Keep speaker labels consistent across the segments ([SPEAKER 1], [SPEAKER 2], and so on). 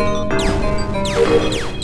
[SPEAKER 1] you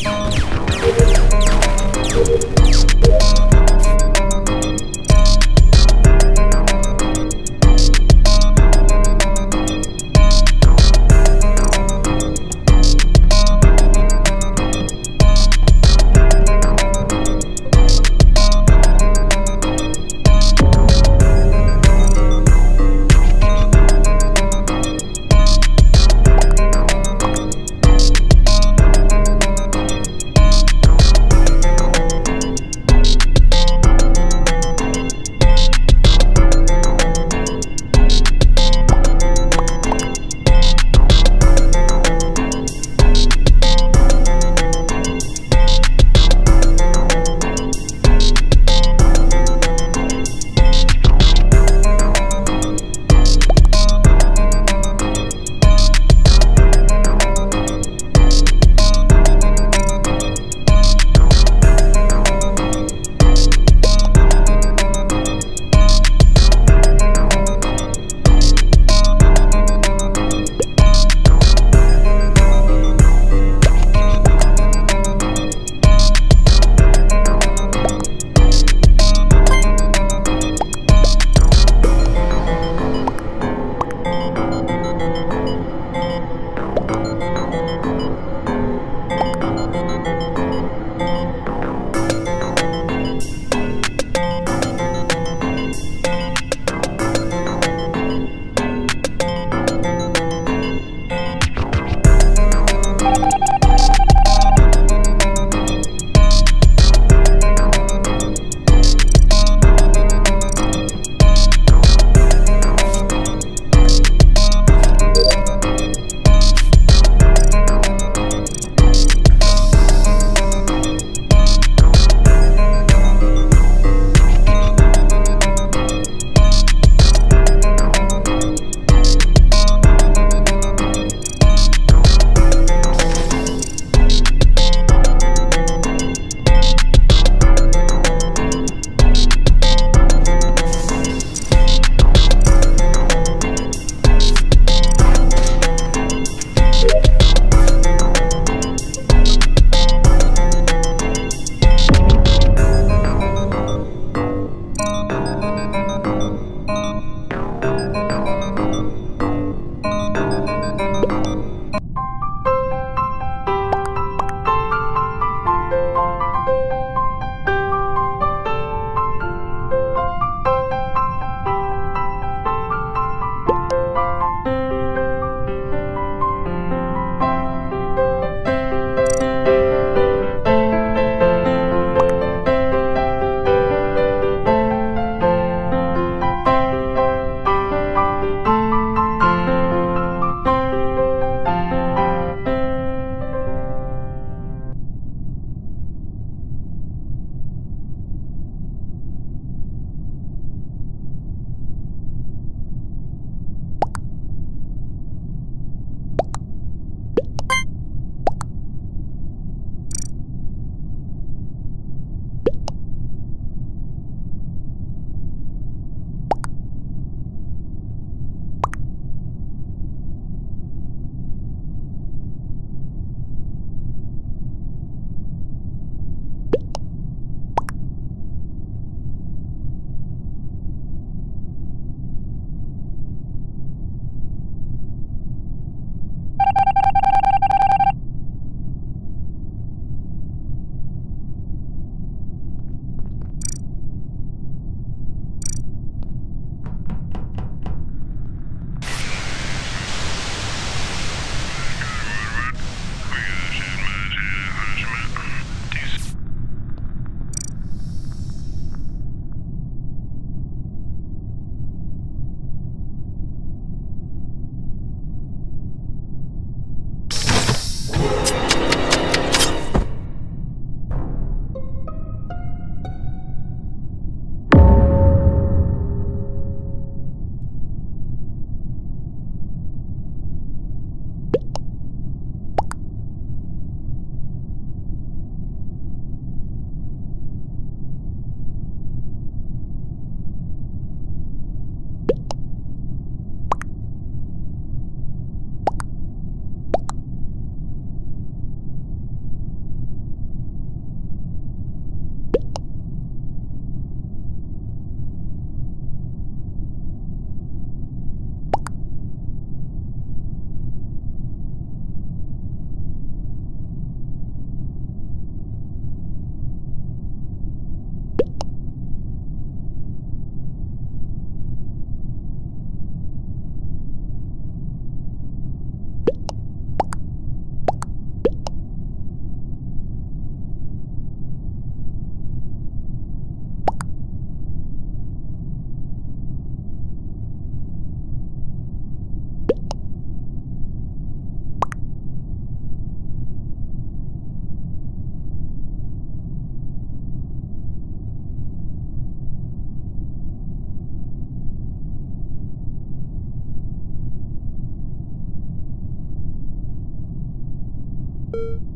[SPEAKER 2] Thank you